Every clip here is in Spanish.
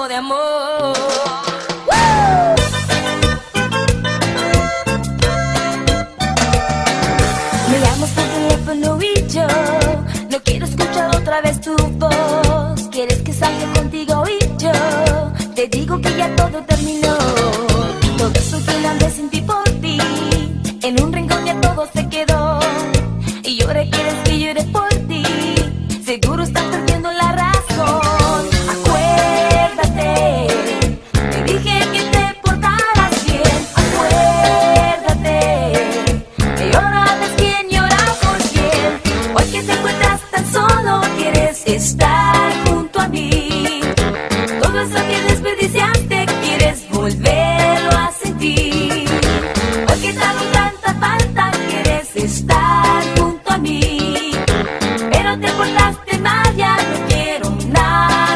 Me llamas por teléfono y yo no quiero escuchar otra vez tu voz. Quieres que salga contigo y yo te digo que ya todo terminó. Todo eso que andé sin ti por ti, en un rincón ya todo se quedó. Y ahora quieres que llore por ti, seguro estás perdiendo la razón. Te portaste mal, ya no quiero nada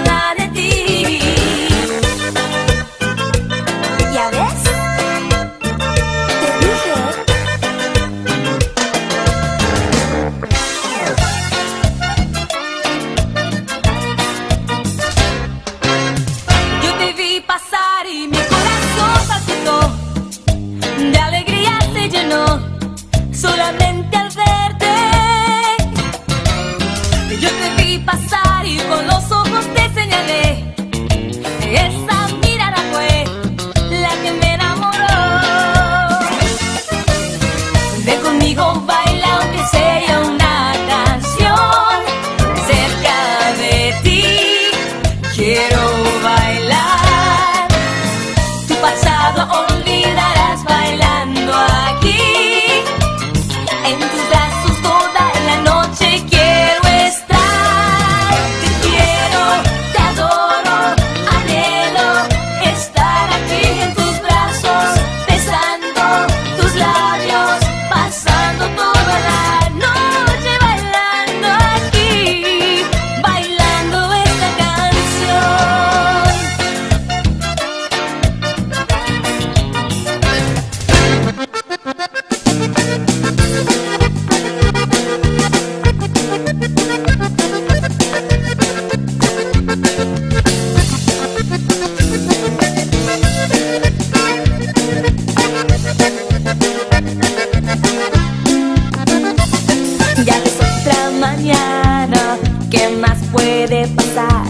En ¿qué más puede pasar?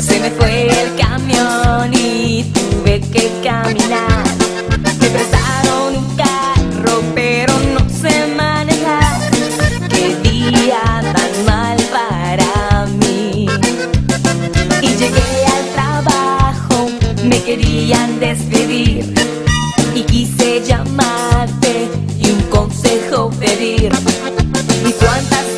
Se me fue el camión y tuve que caminar. Me prestaron un carro, pero no sé manejar. Qué día tan mal para mí. Y llegué al trabajo, me querían despedir. Y quise llamarte y un consejo pedir. Y cuántas